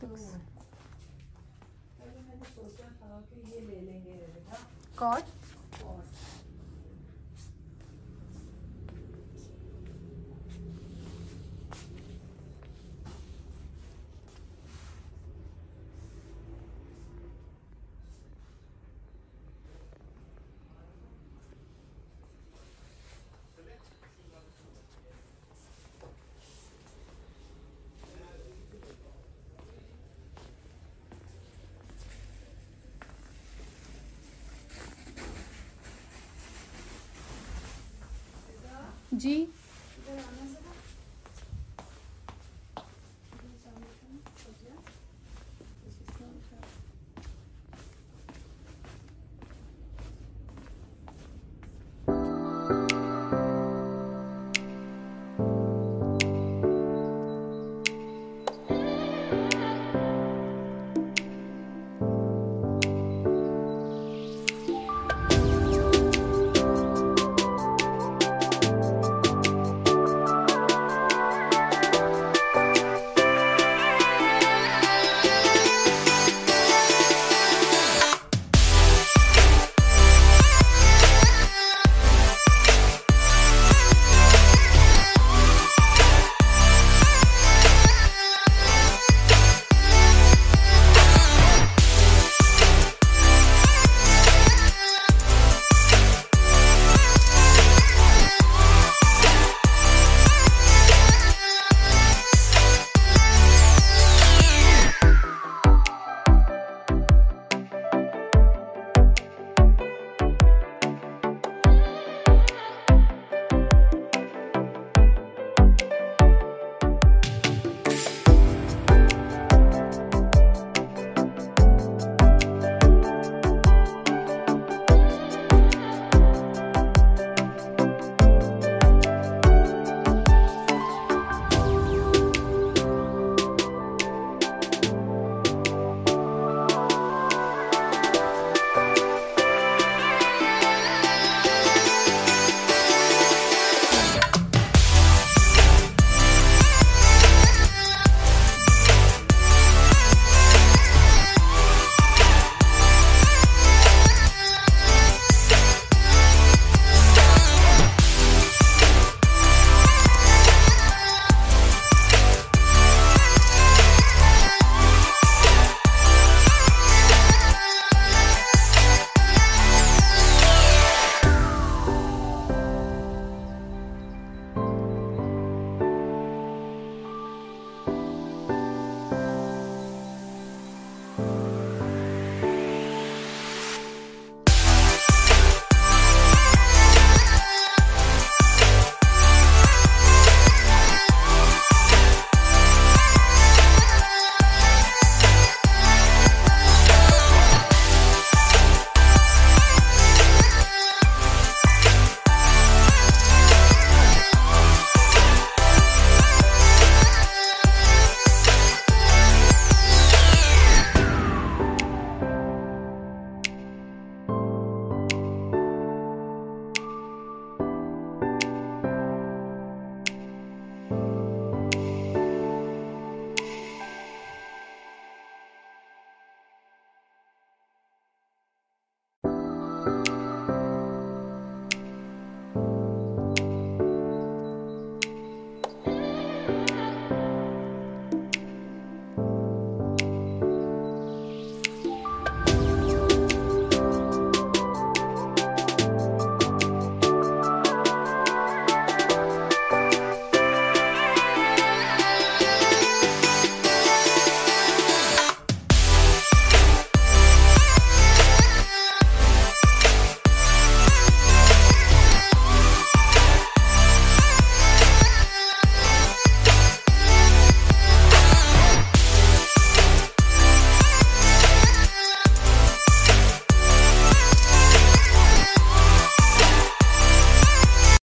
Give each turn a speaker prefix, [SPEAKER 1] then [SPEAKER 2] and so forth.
[SPEAKER 1] Six जी।